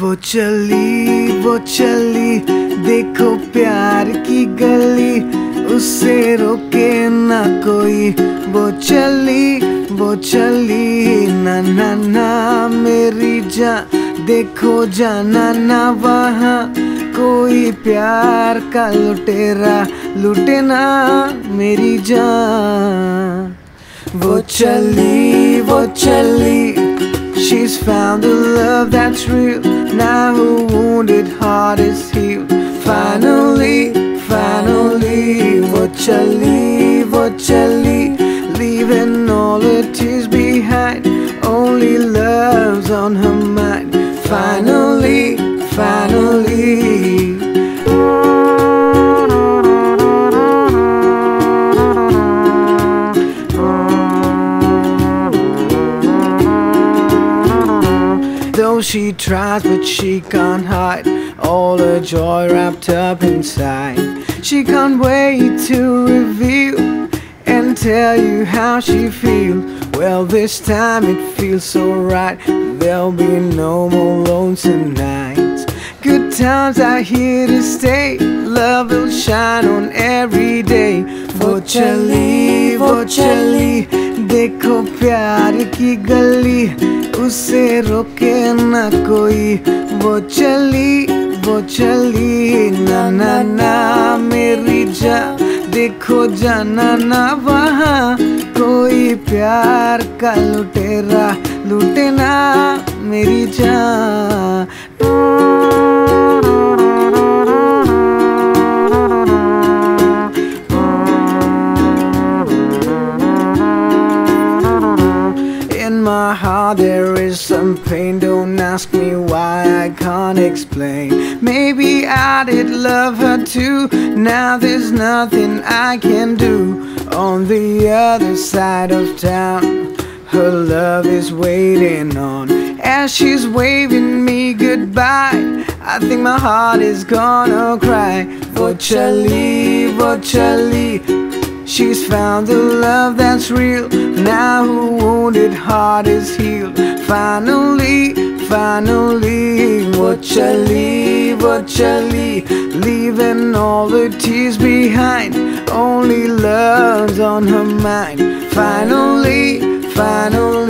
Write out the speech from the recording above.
वो चली वो चली, देखो प्यार की गली उससे रोके ना कोई। वो चली वो चली, ना ना ना, मेरी जा, देखो जाना ना वहाँ। कोई प्यार का लुटेरा, लुटे ना मेरी जान। वो चली वो चली She's found a love that's real. Now her wounded heart is healed. Finally, finally Woh chali, woh chali Leaving all her tears behind. Only love's on her Though she tries but she can't hide All her joy wrapped up inside. She can't wait to reveal And tell you how she feels. Well this time it feels so right. There'll be no more lonesome nights. Good times are here to stay. Love will shine on every day. Woh chali, vocelli देखो प्यार की गली, उसे रोके ना कोई। वो चली वो चली, ना ना ना, मेरी जा। देखो जाना ना वहाँ, कोई प्यार का लुटेरा लुटे my heart there is some pain. Don't ask me why I can't explain. Maybe I did love her too. Now there's nothing I can do. On the other side of town Her love is waiting on. As she's waving me goodbye I think my heart is gonna cry. Woh chali She's found the love that's real. Now her wounded heart is healed. Finally, finally, what shall leave, what shall leave? Leaving all the tears behind. Only love's on her mind. Finally, finally.